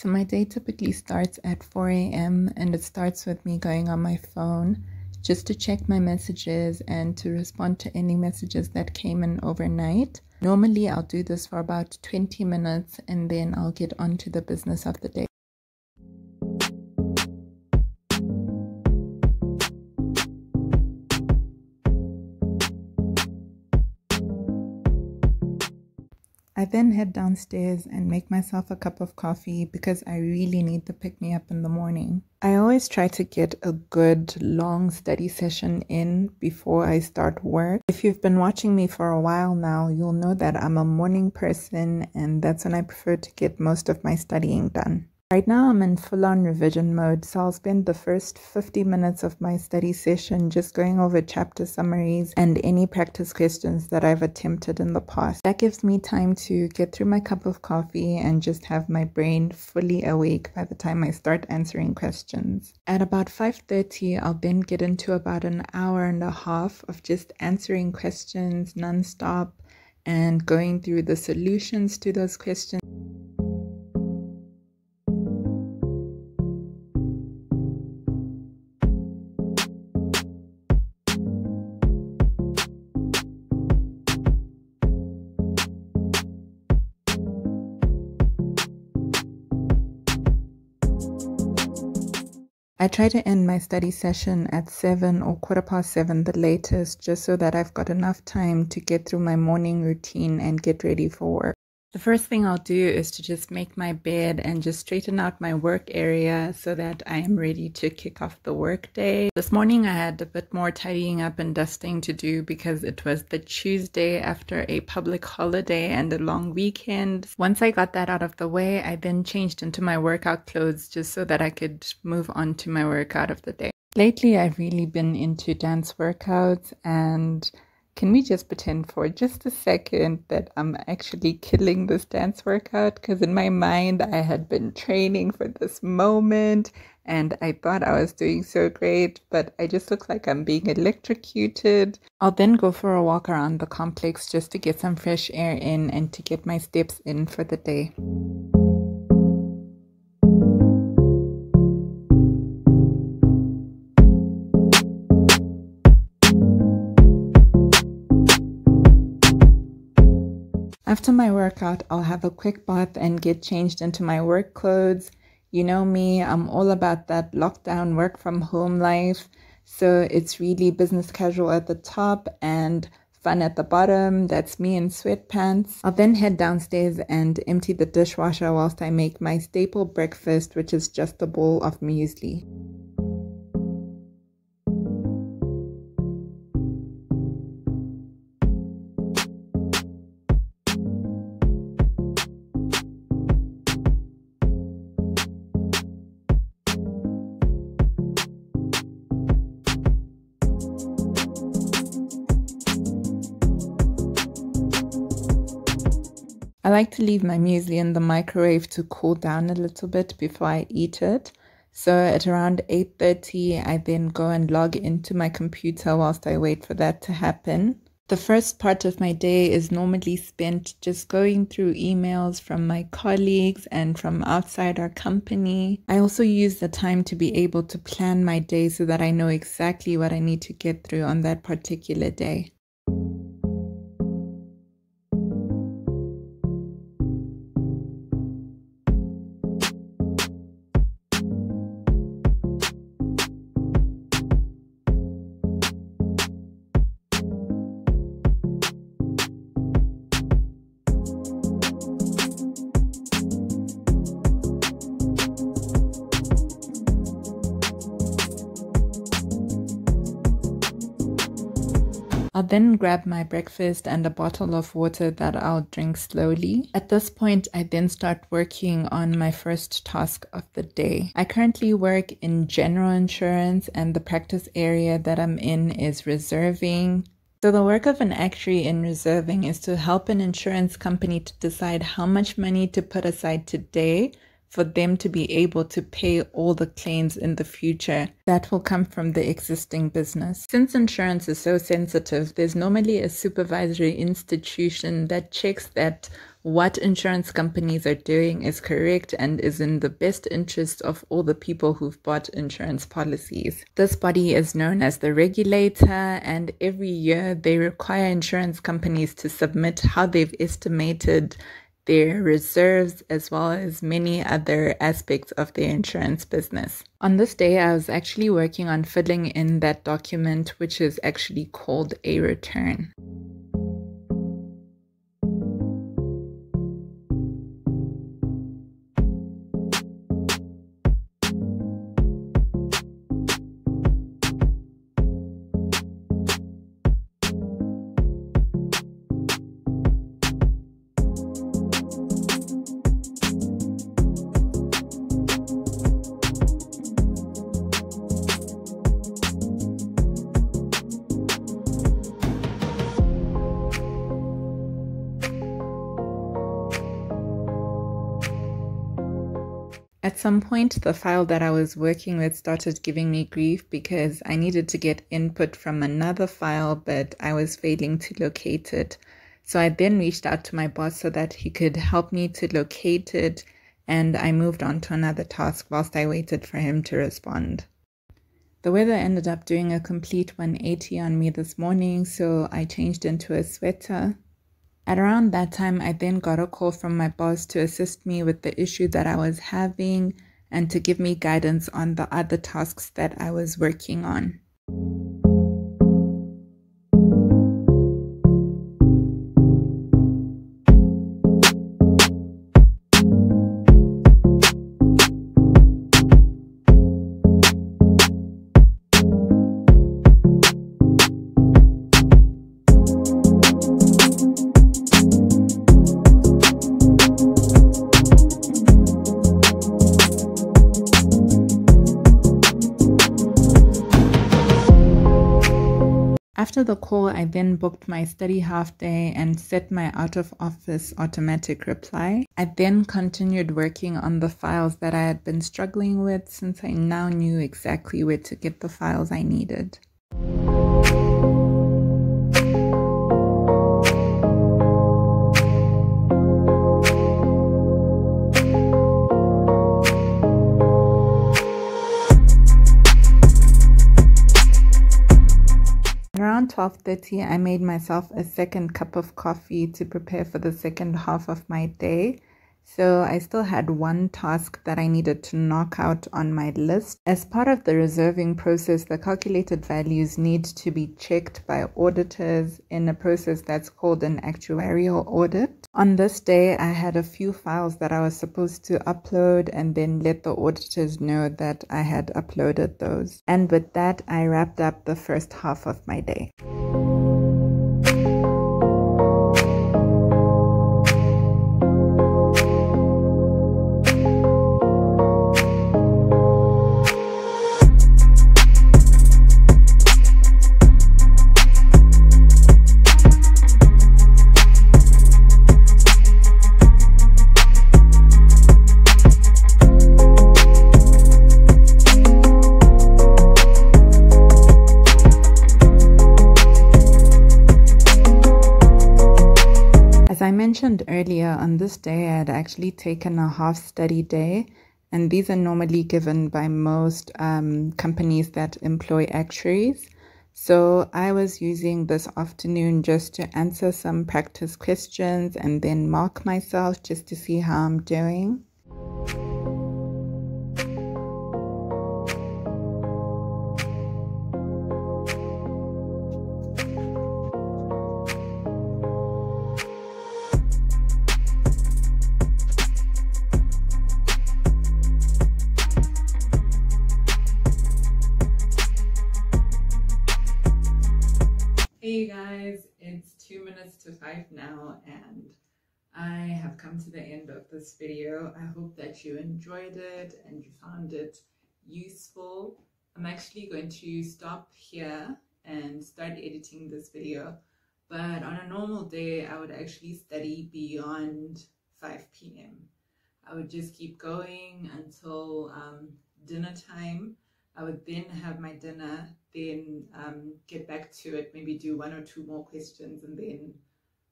So my day typically starts at 4 a.m. and it starts with me going on my phone just to check my messages and to respond to any messages that came in overnight. Normally, I'll do this for about 20 minutes and then I'll get on to the business of the day. I then head downstairs and make myself a cup of coffee because I really need the pick me up in the morning. I always try to get a good long study session in before I start work. If you've been watching me for a while now, you'll know that I'm a morning person and that's when I prefer to get most of my studying done. Right now, I'm in full on revision mode, so I'll spend the first 50 minutes of my study session just going over chapter summaries and any practice questions that I've attempted in the past. That gives me time to get through my cup of coffee and just have my brain fully awake by the time I start answering questions. At about 5:30, I'll then get into about an hour and a half of just answering questions nonstop and going through the solutions to those questions. I try to end my study session at 7 or quarter past 7 the latest, just so that I've got enough time to get through my morning routine and get ready for work. The first thing I'll do is to just make my bed and just straighten out my work area so that I am ready to kick off the work day. This morning I had a bit more tidying up and dusting to do because it was the Tuesday after a public holiday and a long weekend. Once I got that out of the way, I then changed into my workout clothes just so that I could move on to my workout of the day. Lately, I've really been into dance workouts and can we just pretend for just a second that I'm actually killing this dance workout? Because in my mind, I had been training for this moment and I thought I was doing so great, but I just look like I'm being electrocuted. I'll then go for a walk around the complex just to get some fresh air in and to get my steps in for the day. After my workout, I'll have a quick bath and get changed into my work clothes. You know me, I'm all about that lockdown work from home life. So it's really business casual at the top and fun at the bottom. That's me in sweatpants. I'll then head downstairs and empty the dishwasher whilst I make my staple breakfast, which is just a bowl of muesli. I like to leave my muesli in the microwave to cool down a little bit before I eat it. So at around 8:30 I then go and log into my computer whilst I wait for that to happen. The first part of my day is normally spent just going through emails from my colleagues and from outside our company. I also use the time to be able to plan my day so that I know exactly what I need to get through on that particular day. I'll then grab my breakfast and a bottle of water that I'll drink slowly. At this point, I then start working on my first task of the day. I currently work in general insurance and the practice area that I'm in is reserving. So, the work of an actuary in reserving is to help an insurance company to decide how much money to put aside today for them to be able to pay all the claims in the future that will come from the existing business. Since insurance is so sensitive, there's normally a supervisory institution that checks that what insurance companies are doing is correct and is in the best interest of all the people who've bought insurance policies. This body is known as the regulator, and every year they require insurance companies to submit how they've estimated their reserves as well as many other aspects of their insurance business. On this day, I was actually working on filling in that document, which is actually called a return. Some point, the file that I was working with started giving me grief because I needed to get input from another file, but I was failing to locate it. So I then reached out to my boss so that he could help me to locate it, and I moved on to another task whilst I waited for him to respond. The weather ended up doing a complete 180 on me this morning, so I changed into a sweater at around that time, I then got a call from my boss to assist me with the issue that I was having and to give me guidance on the other tasks that I was working on. After the call, I then booked my study half day and set my out of office automatic reply. I then continued working on the files that I had been struggling with since I now knew exactly where to get the files I needed. 12:30 I made myself a second cup of coffee to prepare for the second half of my day. So I still had one task that I needed to knock out on my list. As part of the reserving process, the calculated values need to be checked by auditors in a process that's called an actuarial audit. On this day, I had a few files that I was supposed to upload and then let the auditors know that I had uploaded those. And with that, I wrapped up the first half of my day. This day I had actually taken a half study day, and these are normally given by most um, companies that employ actuaries. So I was using this afternoon just to answer some practice questions and then mark myself just to see how I'm doing. Hey guys, it's two minutes to five now and I have come to the end of this video. I hope that you enjoyed it and you found it useful. I'm actually going to stop here and start editing this video. But on a normal day, I would actually study beyond 5 p.m. I would just keep going until um, dinner time. I would then have my dinner, then um, get back to it, maybe do one or two more questions, and then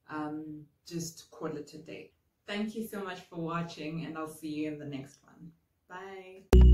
um, just call it a day. Thank you so much for watching, and I'll see you in the next one. Bye.